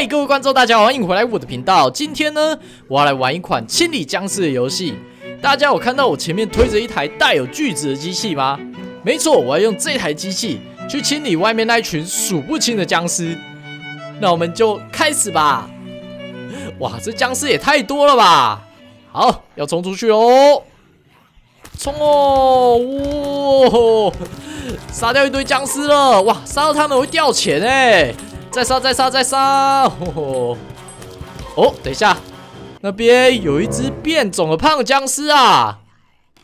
嗨，各位观众，大家好，欢迎回来我的频道。今天呢，我要来玩一款清理僵尸的游戏。大家有看到我前面推着一台带有锯子的机器吗？没错，我要用这台机器去清理外面那群数不清的僵尸。那我们就开始吧。哇，这僵尸也太多了吧！好，要冲出去哦！冲哦！哇，杀掉一堆僵尸了！哇，杀到他们会掉钱哎！再杀，再杀，再杀！哦，等一下，那边有一只变种的胖僵尸啊！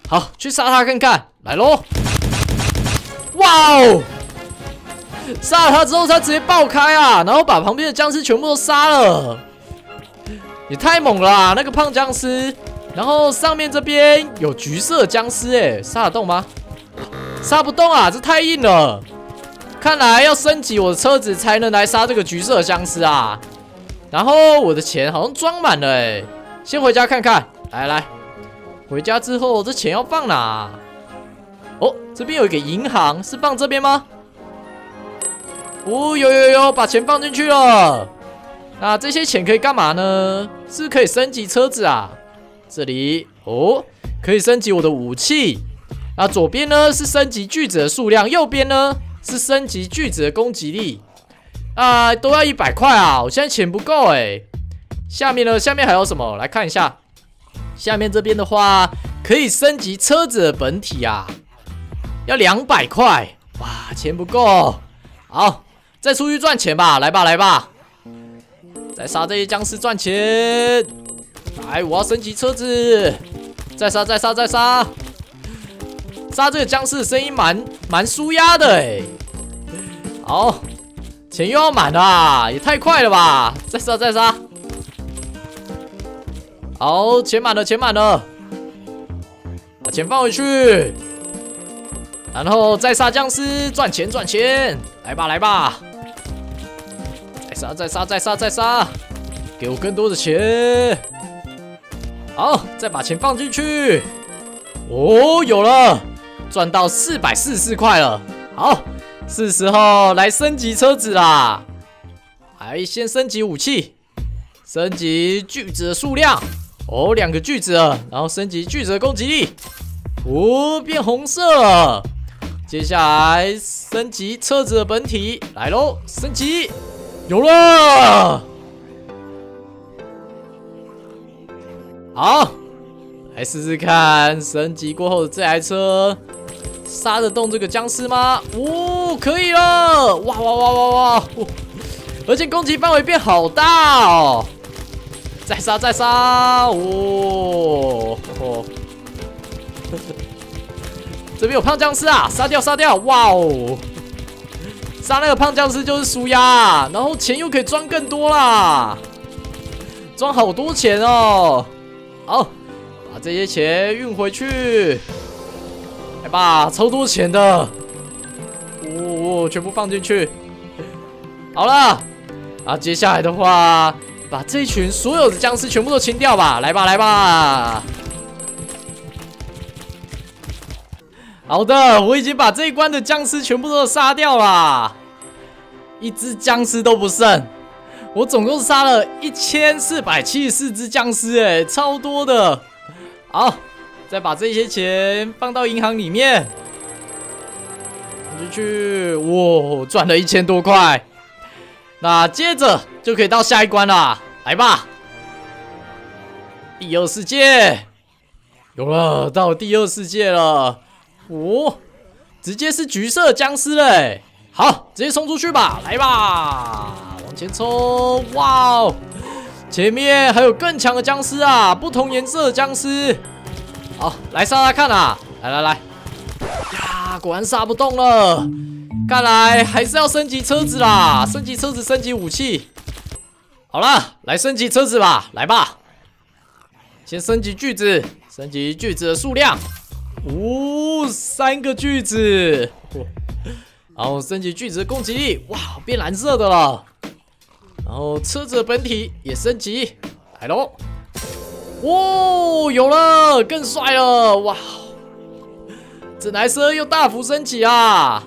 好，去杀他看看。来喽！哇哦！杀了他之后，他直接爆开啊，然后把旁边的僵尸全部都杀了，也太猛了！那个胖僵尸，然后上面这边有橘色僵尸，哎，杀得动吗？杀不动啊，这太硬了。看来要升级我的车子才能来杀这个橘色僵尸啊！然后我的钱好像装满了哎，先回家看看。来来，回家之后这钱要放哪？哦，这边有一个银行，是放这边吗？哦，有有有，把钱放进去了。那这些钱可以干嘛呢？是可以升级车子啊。这里哦，可以升级我的武器。那左边呢是升级锯子的数量，右边呢？是升级锯子的攻击力啊，都要一百块啊！我现在钱不够哎。下面呢？下面还有什么？来看一下。下面这边的话，可以升级车子的本体啊，要两百块哇！钱不够，好，再出去赚钱吧！来吧，来吧，再杀这些僵尸赚钱。来，我要升级车子，再杀，再杀，再杀。杀这个僵尸的声音蛮蛮舒压的哎，好，钱又要满了，也太快了吧！再杀再杀，好，钱满了钱满了，把钱放回去，然后再杀僵尸赚钱赚钱，来吧来吧，再杀再杀再杀再杀，给我更多的钱，好，再把钱放进去，哦，有了。赚到四百四十四块了，好，是时候来升级车子啦！还先升级武器，升级锯子的数量，哦，两个锯子，然后升级锯子的攻击力，哦，变红色。接下来升级车子的本体，来喽，升级，有了，好，来试试看升级过后的这台车。杀得动这个僵尸吗？哦，可以了！哇哇哇哇哇！而且攻击范围变好大哦！再杀再杀！哦哦，这边有胖僵尸啊！杀掉杀掉！哇哦，杀那个胖僵尸就是输压，然后钱又可以装更多啦，装好多钱哦！好，把这些钱运回去。来吧，超多钱的，哦，全部放进去。好了，啊，接下来的话，把这一群所有的僵尸全部都清掉吧。来吧，来吧。好的，我已经把这一关的僵尸全部都杀掉了，一只僵尸都不剩。我总共杀了一千四百七十四只僵尸，哎，超多的。好。再把这些钱放到银行里面，放进去，哇，赚了一千多块。那接着就可以到下一关了，来吧！第二世界有了，到第二世界了，哦，直接是橘色僵尸嘞！好，直接冲出去吧，来吧，往前冲！哇哦，前面还有更强的僵尸啊，不同颜色的僵尸。好，来杀杀看啊！来来来，呀，果然杀不动了。看来还是要升级车子啦，升级车子，升级武器。好了，来升级车子吧，来吧。先升级锯子，升级锯子的数量。哦，三个锯子。然后升级锯子的攻击力，哇，变蓝色的了。然后车子本体也升级，来喽。哦，有了，更帅了！哇，这台车又大幅升级啊！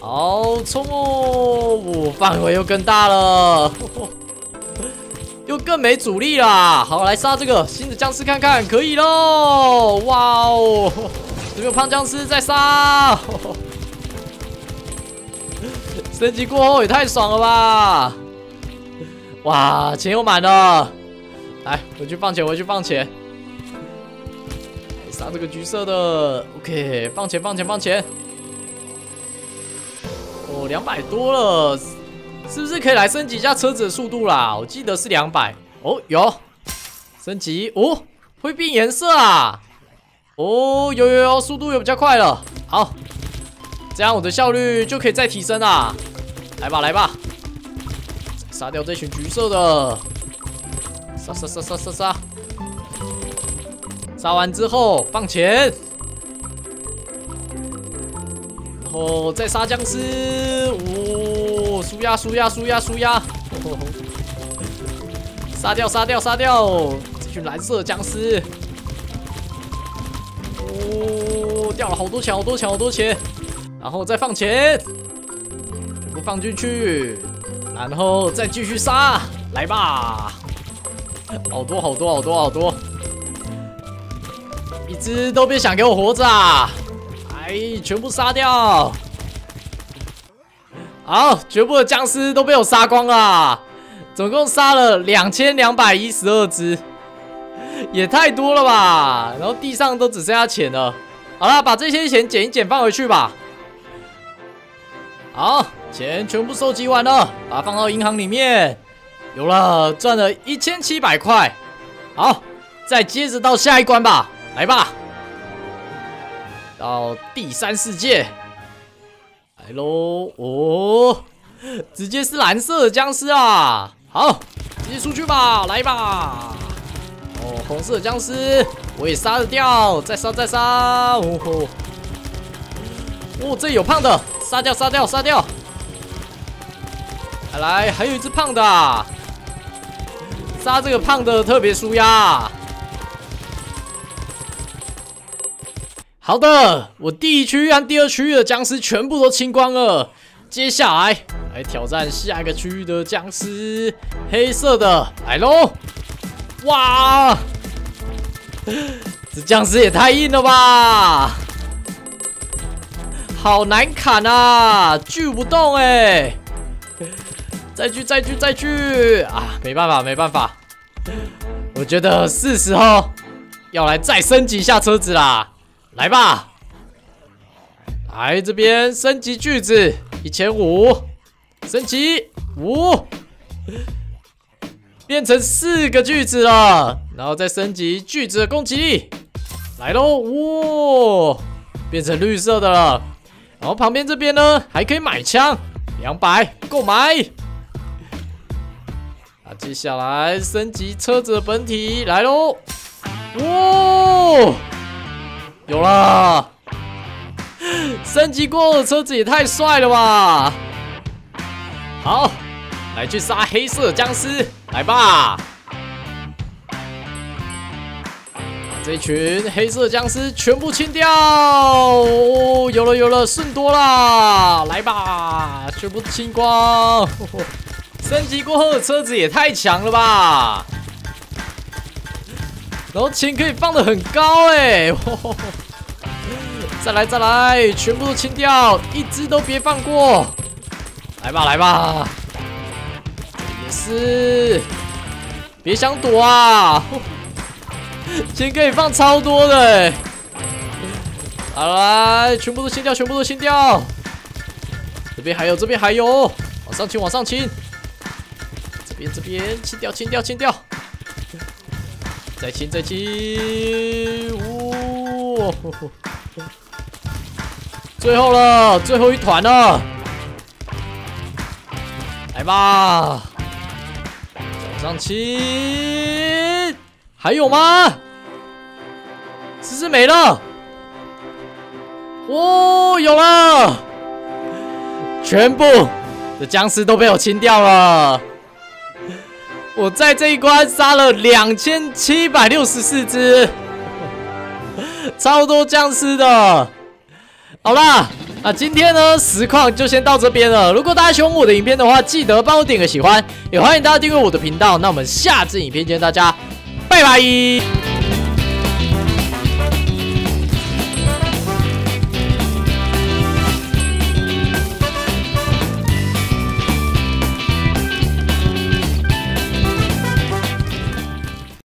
好冲哦！范围又更大了，又更没阻力啦。好，来杀这个新的僵尸看看，可以喽！哇哦，这个胖僵尸在杀，升级过后也太爽了吧！哇，钱又满了，来回去放钱，回去放钱。杀这个橘色的，OK，放钱，放钱，放钱。哦，两百多了，是不是可以来升级一下车子的速度啦？我记得是两百哦，有升级哦，会变颜色啊！哦，有有有，速度又比较快了。好，这样我的效率就可以再提升啦。来吧来吧，杀掉这群橘色的，杀杀杀杀杀杀！杀完之后放钱。然后再杀僵尸，哦，输压输压输压输压，杀掉杀掉杀掉。这群蓝色僵尸，哦，掉了好多钱好多钱好多钱，然后再放钱，全部放进去，然后再继续杀，来吧，好多好多好多好多，一只都别想给我活着啊！哎，全部杀掉！好，全部的僵尸都被我杀光了，总共杀了两千两百一十二只，也太多了吧！然后地上都只剩下钱了。好了，把这些钱捡一捡，放回去吧。好，钱全部收集完了，把它放到银行里面。有了，赚了一千七百块。好，再接着到下一关吧，来吧。到第三世界，来喽！哦，直接是蓝色的僵尸啊！好，直接出去吧，来吧！哦，红色的僵尸我也杀得掉，再杀再杀！哦吼！哦，这有胖的，杀掉杀掉杀掉！来来，还有一只胖的，杀这个胖的特别舒压。好的，我第一区域和第二区域的僵尸全部都清光了。接下来来挑战下一个区域的僵尸，黑色的来喽！哇，这僵尸也太硬了吧！好难砍啊，锯不动哎！再锯，再锯，再锯啊！没办法，没办法，我觉得是时候要来再升级一下车子啦。来吧，来这边升级锯子，一千五，升级五，变成四个锯子了，然后再升级锯子的攻击力，来喽，哇，变成绿色的了，然后旁边这边呢还可以买枪，两百购买，啊，接下来升级车子的本体，来喽，哇。有了，升级过后的车子也太帅了吧！好，来去杀黑色僵尸，来吧！这群黑色僵尸全部清掉。哦，有了有了，顺多了，来吧，全部清光。升级过后的车子也太强了吧！然后钱可以放的很高哎，再来再来，全部都清掉，一只都别放过，来吧来吧，也是，别想躲啊，钱可以放超多的，来来，全部都清掉，全部都清掉，这边还有，这边还有，往上清往上清，这边这边清掉清掉清掉。再清再清，呜！最后了，最后一团了，来吧，往上清，还有吗？是不是没了？哦，有了，全部的僵尸都被我清掉了。我在这一关杀了两千七百六十四只，超多僵尸的。好啦，那今天呢，实况就先到这边了。如果大家喜欢我的影片的话，记得帮我点个喜欢，也欢迎大家订阅我的频道。那我们下次影片见，大家バイバイ。